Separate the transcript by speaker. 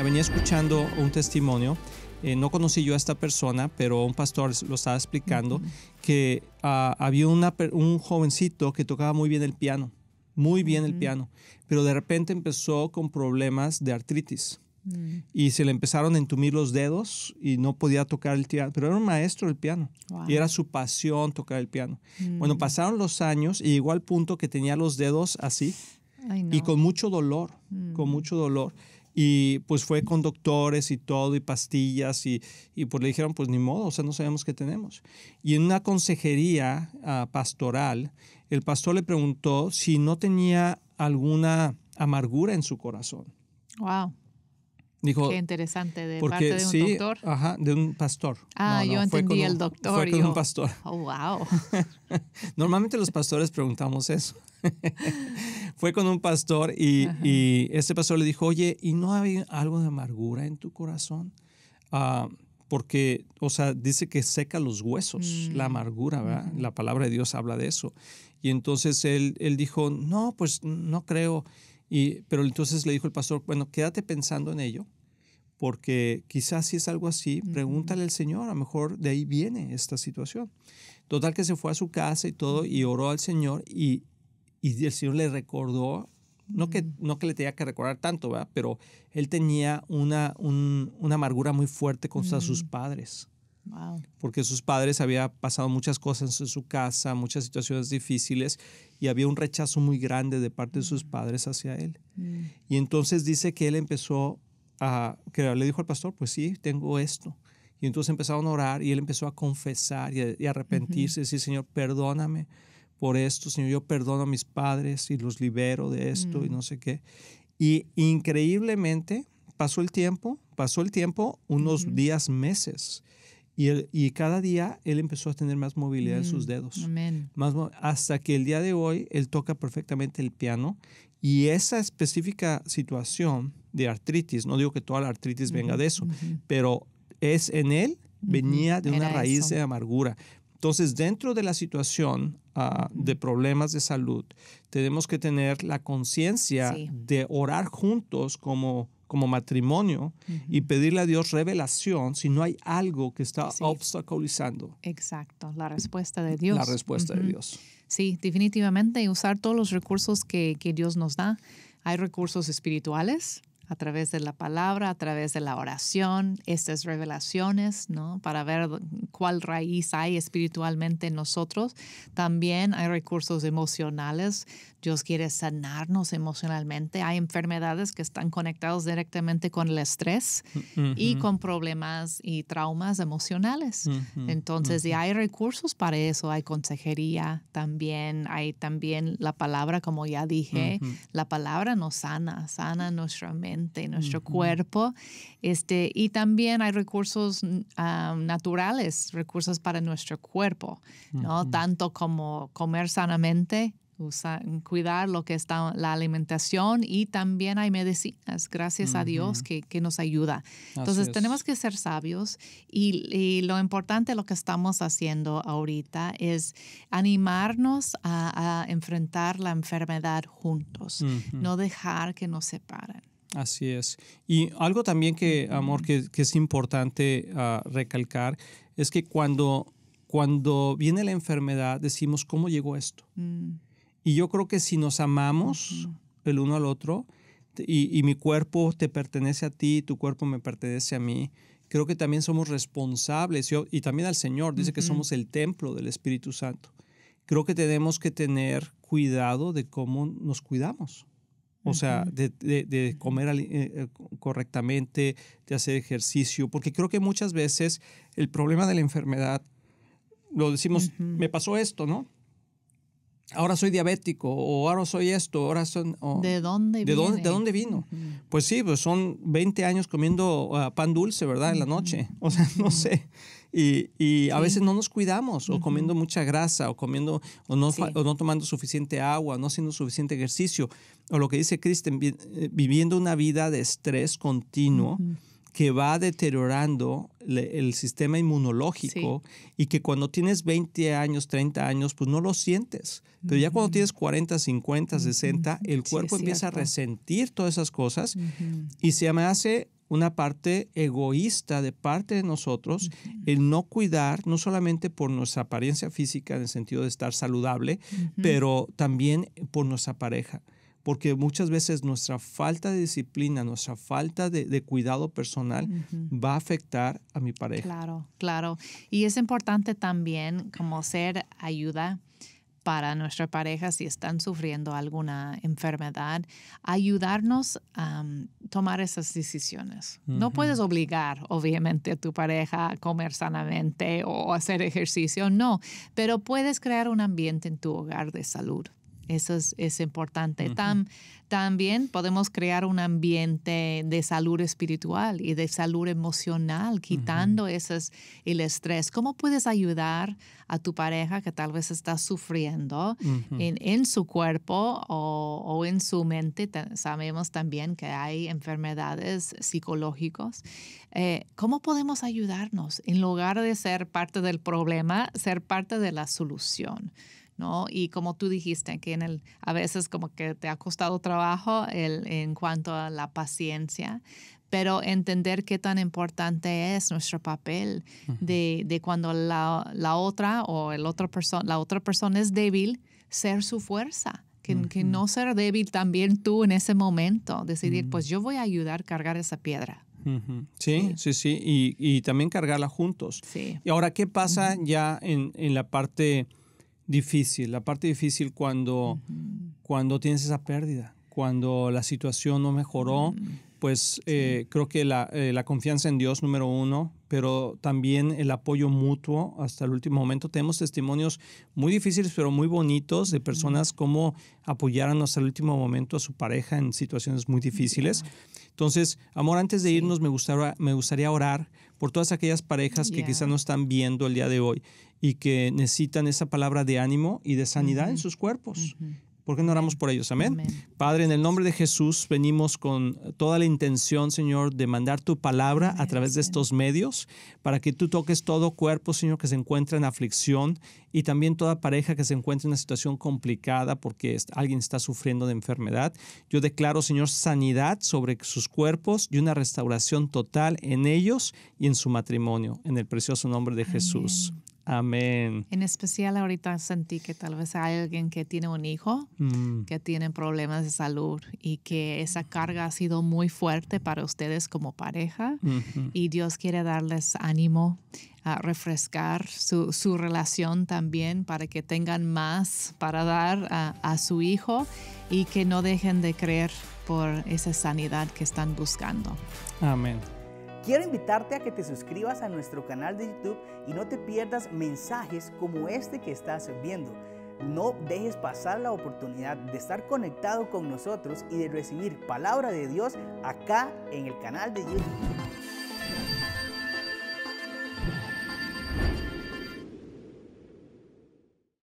Speaker 1: Venía escuchando un testimonio eh, no conocí yo a esta persona, pero un pastor lo estaba explicando, que ah, había una, un jovencito que tocaba muy bien el piano, muy bien el piano, pero de repente empezó con problemas de artritis. Mm. Y se le empezaron a entumir los dedos y no podía tocar el piano, pero era un maestro del piano y era su pasión tocar el piano. Bueno, mm. pasaron los años y llegó al punto que tenía los dedos así y con mucho dolor, con mm. mucho dolor. Y pues fue con doctores y todo, y pastillas, y, y pues le dijeron, pues ni modo, o sea, no sabemos qué tenemos. Y en una consejería ah, pastoral, el pastor le preguntó si no tenía alguna amargura en su corazón.
Speaker 2: Wow.
Speaker 1: Dijo,
Speaker 2: Qué interesante, de parte de un sí, doctor.
Speaker 1: Ajá, de un pastor.
Speaker 2: Ah, yo entendí el doctor.
Speaker 1: Fue con un pastor.
Speaker 2: Oh, wow.
Speaker 1: Normalmente los pastores preguntamos eso. fue con un pastor y, y, este pastor le dijo, oye, ¿y no hay algo de amargura en tu corazón? Ah, porque, o sea, dice que seca los huesos, la mm. amargura, ¿verdad? La palabra de Dios habla de eso. Y entonces él, él dijo, no, pues no creo. Y, pero entonces le dijo el pastor, bueno, quédate pensando en ello, porque quizás si es algo así, pregúntale al Señor, a lo mejor de ahí viene esta situación. Total que se fue a su casa y todo y oró al Señor y, y el Señor le recordó, no que, no que le tenía que recordar tanto, ¿verdad? pero él tenía una, una amargura muy fuerte contra sus padres. Porque sus padres había pasado muchas cosas en su casa, muchas situaciones difíciles y había un rechazo muy grande de parte de sus mm. padres hacia él. Mm. Y entonces dice que él empezó a, que le dijo al pastor, pues sí, tengo esto. Y entonces empezaron a orar y él empezó a confesar y a, arrepentirse, y decir, Señor, perdóname por esto, Señor, yo perdono a mis padres y los libero de esto y mm. no sé qué. Y increíblemente pasó el tiempo, pasó el tiempo, unos días, meses. Y, y, cada día él empezó a tener más movilidad en sus mm, dedos. Más, hasta que el día de hoy él toca perfectamente el piano y esa específica situación de artritis, no digo que toda la artritis venga de eso, pero es en él, venía de una raíz de amargura. Entonces, dentro de la situación ah, de problemas de salud, tenemos que tener la conciencia de orar juntos como como matrimonio y pedirle a Dios revelación si no hay algo que está obstaculizando.
Speaker 2: Exacto, la respuesta de Dios.
Speaker 1: La respuesta de Dios.
Speaker 2: Sí, definitivamente usar todos los recursos que, que Dios nos da. Hay recursos espirituales, a través de la palabra, a través de la oración, estas revelaciones, ¿no? Para ver cuál raíz hay espiritualmente en nosotros. También hay recursos emocionales. Dios quiere sanarnos emocionalmente. Hay enfermedades que están conectadas directamente con el estrés y con problemas y traumas emocionales. Entonces, y hay recursos para eso. Hay consejería también. Hay también la palabra, como ya dije, la palabra nos sana, sana nuestra mente nuestro cuerpo. Este, y también hay recursos naturales, recursos para nuestro cuerpo, ¿no? Tanto como comer sanamente, cuidar lo que está la alimentación y también hay medicinas, gracias a Dios, que, que, nos ayuda. Entonces tenemos que ser sabios y, lo importante, lo que estamos haciendo ahorita es animarnos a, enfrentar la enfermedad juntos, no dejar que nos separen.
Speaker 1: Así es. Y algo también que, amor, que, es importante ah, recalcar es que cuando, cuando viene la enfermedad decimos, ¿cómo llegó esto? Mm. Y yo creo que si nos amamos el uno al otro y, mi cuerpo te pertenece a ti, tu cuerpo me pertenece a mí, creo que también somos responsables y, también al Señor dice que somos el templo del Espíritu Santo. Creo que tenemos que tener cuidado de cómo nos cuidamos. O sea, de, comer eh, eh, correctamente, de hacer ejercicio, porque creo que muchas veces el problema de la enfermedad, lo decimos, me pasó esto, ¿no? Ahora soy diabético, o ahora soy esto, ahora son...
Speaker 2: ¿De dónde
Speaker 1: de Dónde, ¿De dónde vino? Pues sí, pues son 20 años comiendo ah, pan dulce, ¿verdad? En la noche. O sea, no sé. Y, a veces no nos cuidamos, o comiendo mucha grasa, o comiendo, o no, no tomando suficiente agua, no haciendo suficiente ejercicio, o lo que dice Kristen, eh, viviendo una vida de estrés continuo. que va deteriorando el sistema inmunológico y que cuando tienes 20 años, 30 años, pues no lo sientes. Pero ya cuando tienes 40, 50, 60, el cuerpo empieza a resentir todas esas cosas y se me hace una parte egoísta de parte de nosotros, el no cuidar, no solamente por nuestra apariencia física en el sentido de estar saludable, pero también por nuestra pareja porque muchas veces nuestra falta de disciplina, nuestra falta de, cuidado personal va a afectar a mi pareja.
Speaker 2: Claro, claro. Y es importante también como ser ayuda para nuestra pareja si están sufriendo alguna enfermedad, ayudarnos a tomar esas decisiones. No puedes obligar, obviamente, a tu pareja a comer sanamente o hacer ejercicio, no, pero puedes crear un ambiente en tu hogar de salud. Eso es, importante. también podemos crear un ambiente de salud espiritual y de salud emocional, quitando el estrés. ¿Cómo puedes ayudar a tu pareja que tal vez está sufriendo en, su cuerpo o, en su mente? Sabemos también que hay enfermedades psicológicas. Eh, ¿Cómo podemos ayudarnos en lugar de ser parte del problema, ser parte de la solución? Y como tú dijiste, que en el, a veces como que te ha costado trabajo el, en cuanto a la paciencia, pero entender qué tan importante es nuestro papel de, de, cuando la, la, otra o el otro persona, la otra persona es débil, ser su fuerza. Que, que, no ser débil también tú en ese momento, decidir, pues yo voy a ayudar a cargar esa piedra.
Speaker 1: sí, sí, sí, y, y, también cargarla juntos.
Speaker 2: Sí.
Speaker 1: Y ahora, ¿qué pasa ya en, en la parte difícil, la parte difícil cuando, cuando tienes esa pérdida, cuando la situación no mejoró, pues eh, creo que la, eh, la, confianza en Dios, número uno, pero también el apoyo mutuo hasta el último momento. Tenemos testimonios muy difíciles, pero muy bonitos de personas como apoyaron hasta el último momento a su pareja en situaciones muy difíciles. Entonces, amor, antes de irnos, me gustaría, me gustaría orar por todas aquellas parejas que quizás no están viendo el día de hoy y que necesitan esa palabra de ánimo y de sanidad en sus cuerpos. ¿Por qué no oramos por ellos? Amén. Padre, en el nombre de Jesús venimos con toda la intención, Señor, de mandar tu palabra a través de estos medios para que tú toques todo cuerpo, Señor, que se encuentra en aflicción y también toda pareja que se encuentra en una situación complicada porque alguien está sufriendo de enfermedad. Yo declaro, Señor, sanidad sobre sus cuerpos y una restauración total en ellos y en su matrimonio, en el precioso nombre de Jesús. Amén.
Speaker 2: En especial ahorita sentí que tal vez hay alguien que tiene un hijo mm. que tiene problemas de salud y que esa carga ha sido muy fuerte para ustedes como pareja y Dios quiere darles ánimo a refrescar su, su, relación también para que tengan más para dar a, a su hijo y que no dejen de creer por esa sanidad que están buscando.
Speaker 1: Amén.
Speaker 3: Quiero invitarte a que te suscribas a nuestro canal de YouTube y no te pierdas mensajes como este que estás viendo. No dejes pasar la oportunidad de estar conectado con nosotros y de recibir palabra de Dios acá en el canal de YouTube.